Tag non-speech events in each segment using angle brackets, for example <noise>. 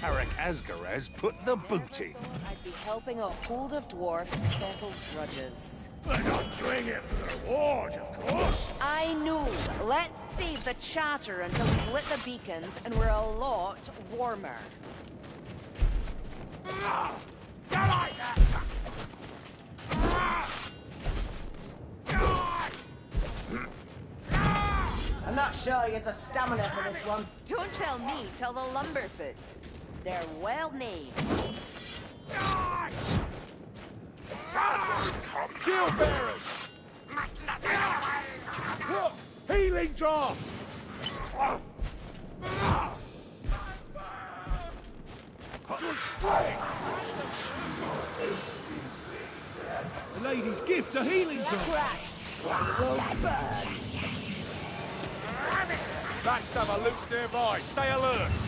Karak Azgaraz put the boot in. I'd be helping a hold of dwarfs settle grudges. We're not doing it for the reward, of course. I know. Let's save the chatter until we've lit the beacons and we're a lot warmer. Ah, you like that? I'm not sure you have the stamina for this one. Don't tell me, tell the Lumberfoots. They're well. Ah! Shield bearers! Healing jar! The lady's gift, a healing jar! Backstabber looks nearby. Stay alert.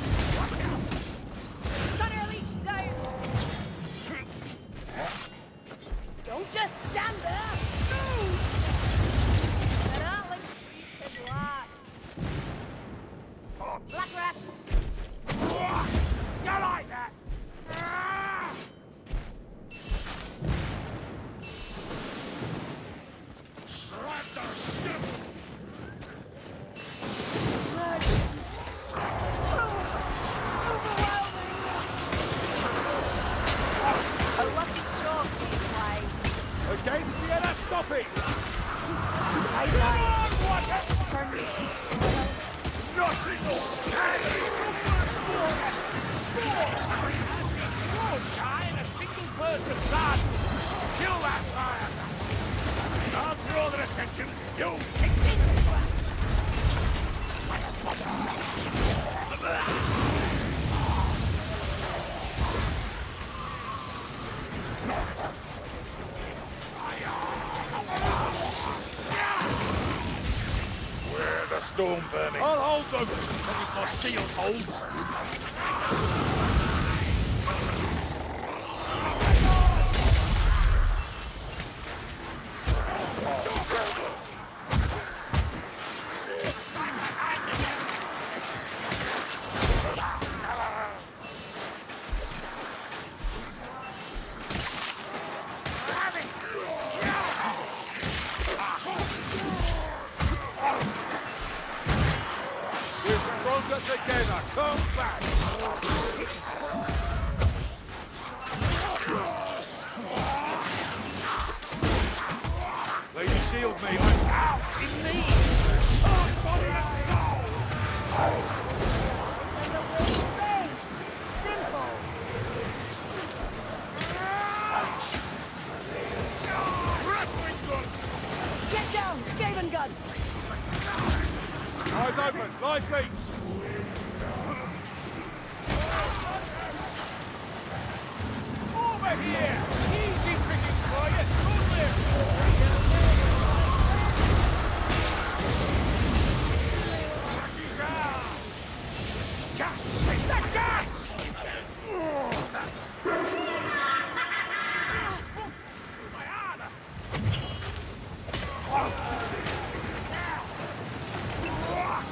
vermin? I'll hold them! Look my shield holds.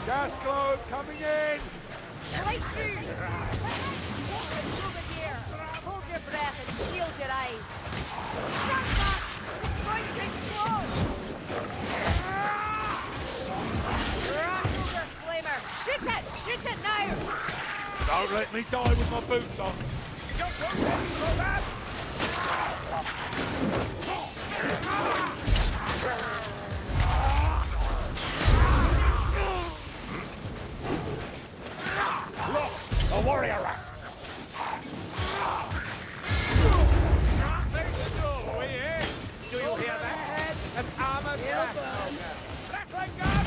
Gas globe coming in. Right through. Over here. Hold your breath and shield your eyes. It's going to explode! Flamer! Shoot it! Shoot it now! Don't let me die with my boots on. Look! A warrior rat! Do you hear that? An armored rat! Rattling gun!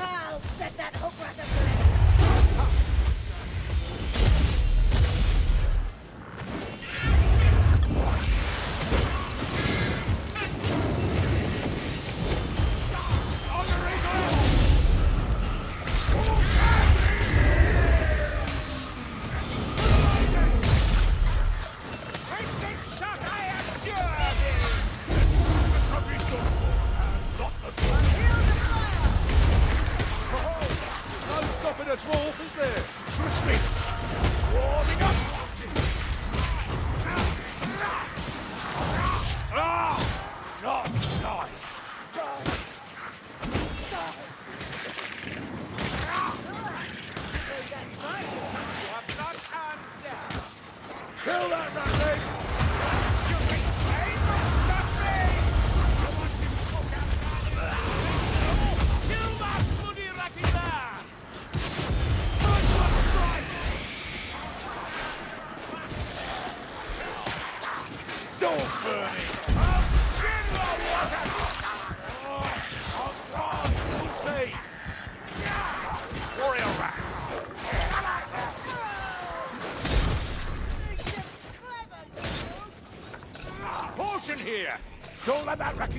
I'll set that hook rat even a dwarf, is there? Trust me. Warming up.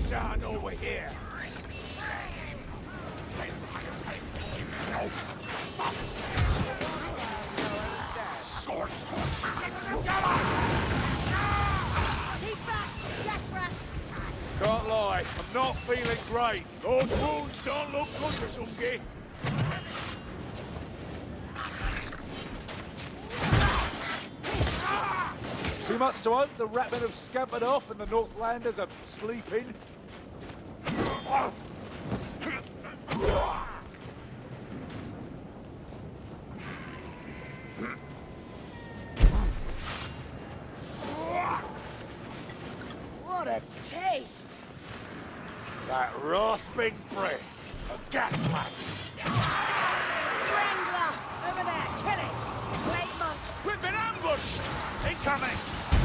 That Rakizar here! Can't lie, I'm not feeling great. Those wounds don't look good, Mizungi. Too much to hope the ratmen have scampered off and the Northlanders are sleeping. What a taste! That rasping breath, a gas match. Strangler! Over there, kill it! Blade monks! We've been ambushed! Incoming!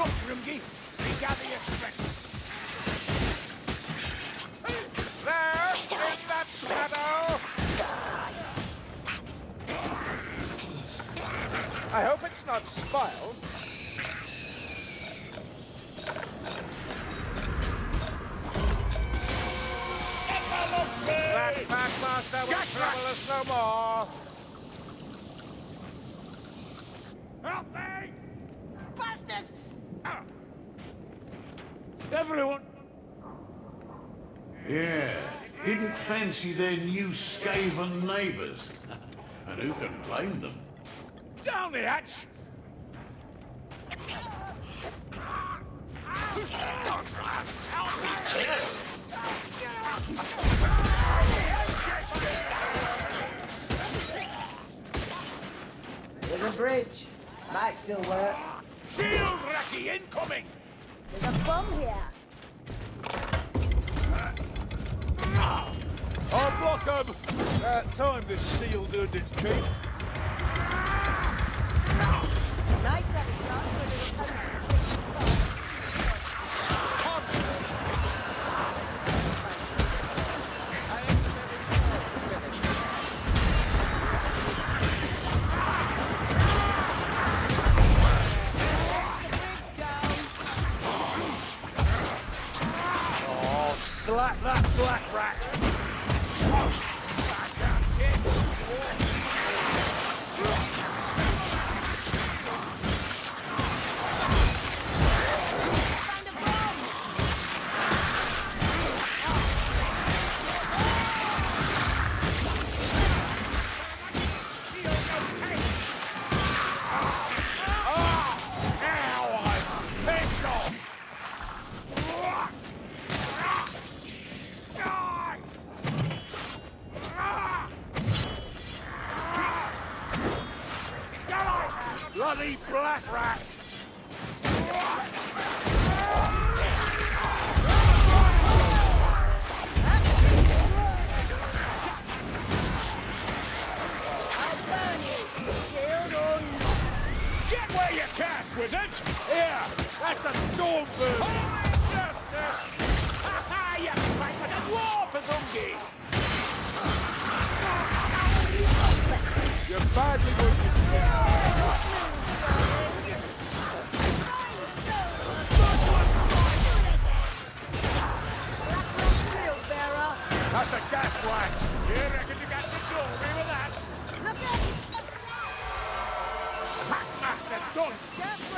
Grimky! Regather your strength! There, in that shadow! I hope it's not spoiled. That Packmaster will trouble us no more. Help me! Bastard! Everyone! Yeah, didn't fancy their new Skaven neighbours. and who can blame them? Down the hatch! There's a bridge. Might still work. Shield Raki incoming! There's a bomb here! I'll block 'em. Uh, time this shield earned its keep. Nice black rat. Packmaster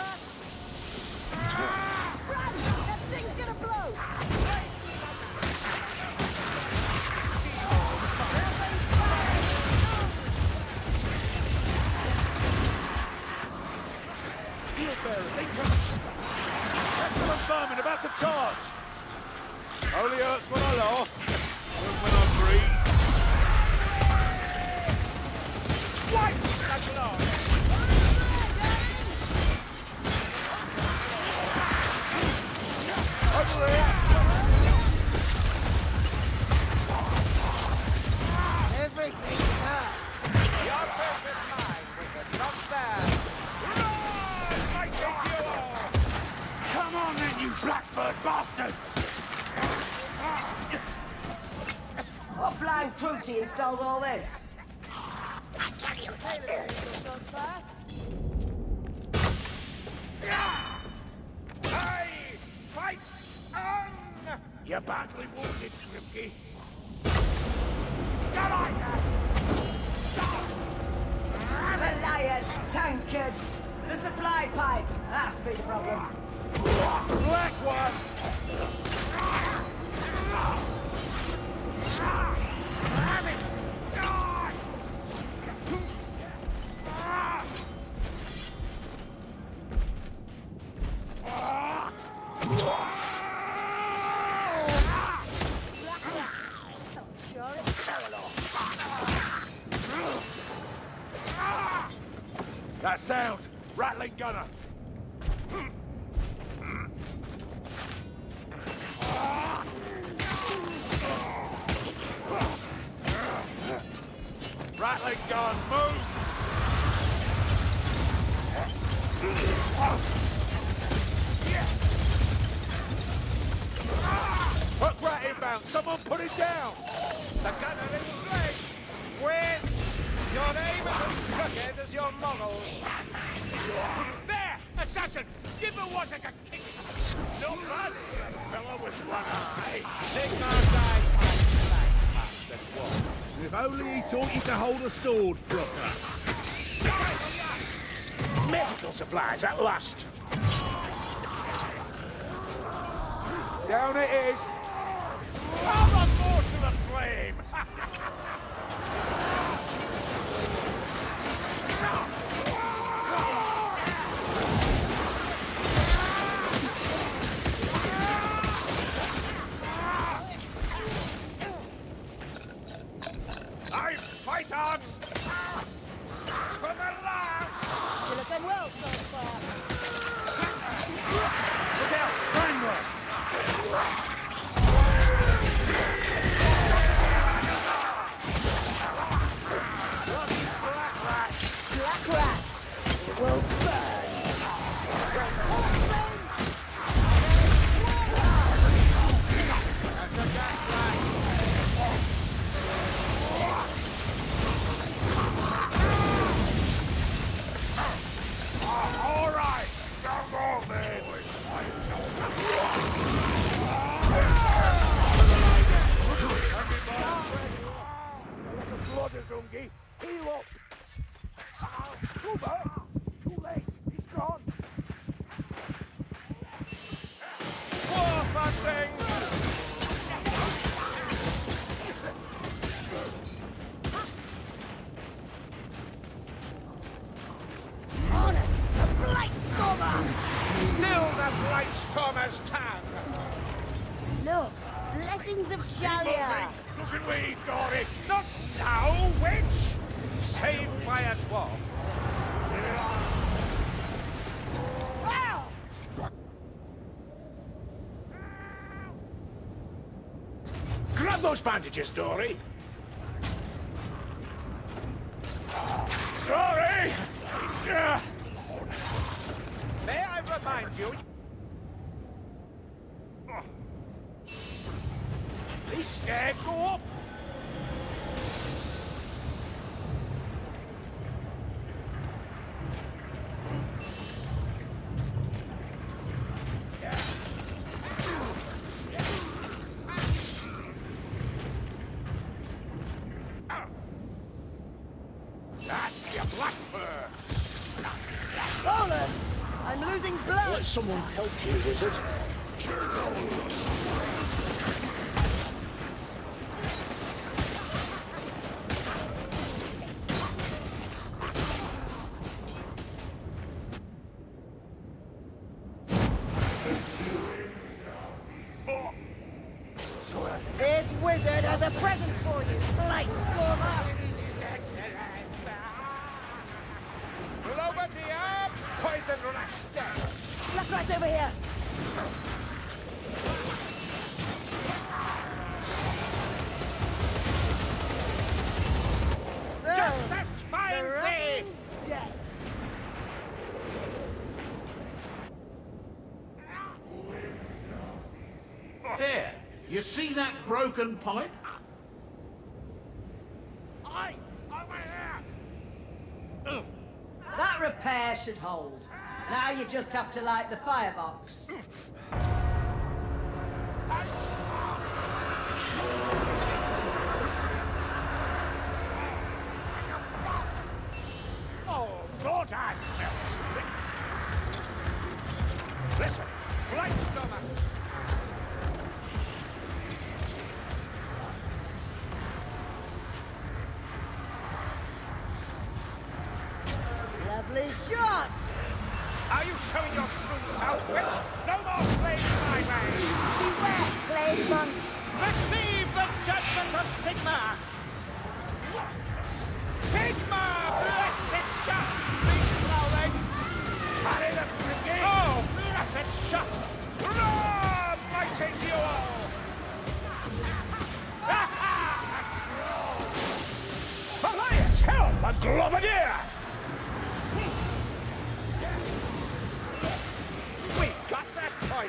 Elias, tankard! The supply pipe! That's the big problem. Black one! Damn it! Die! That sound! Rattling gunner! Rattling gun, move! Hook rat inbound! Someone put it down! The gunner is straight! Win! Your name is as crooked as your models! There! Assassin! Give the Wozzeck a kick! No bad fellow with one eye! Sigmar's eye bastard what? If only he taught you to hold a sword proper. Medical supplies at last! Down it is! I'll more to the flame! Look, blessings of Shallya. Look at me, Dory! Not now, witch! Saved by a dwarf. Those bandages, Dory! Yeah. May I don't you. Help you, wizard. You see that broken pipe? Oi, over here. That repair should hold. Now you just have to light the firebox. Lovely shot! Are you showing your true witch? No more playing my way. Beware, Blade Monk! Receive the judgment of Sigmar. Sigmar, bless this shot. Please, Rowling. Carry the brigade. Oh, blessed shot. Roar, mighty duo. <laughs> Alliance, help, a globadier.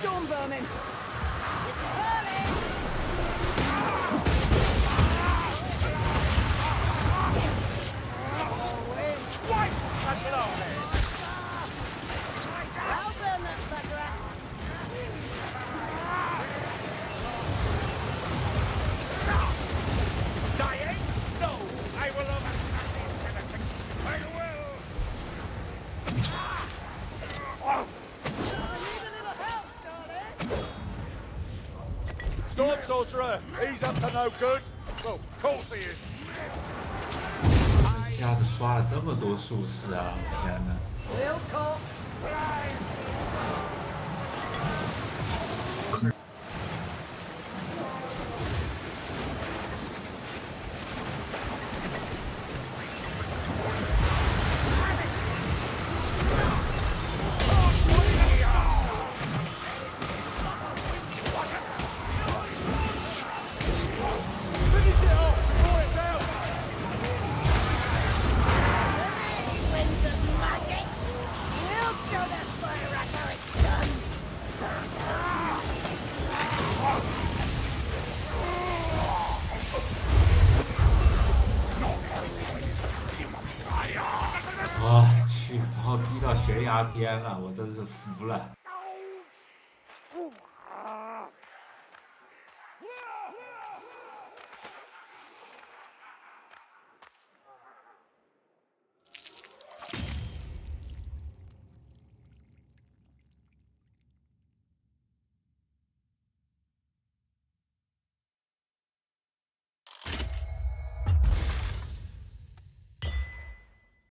storm vermin! It's burning! White and glory! 一下子刷了这么多术士啊！天哪！悬崖边了，我真是服了。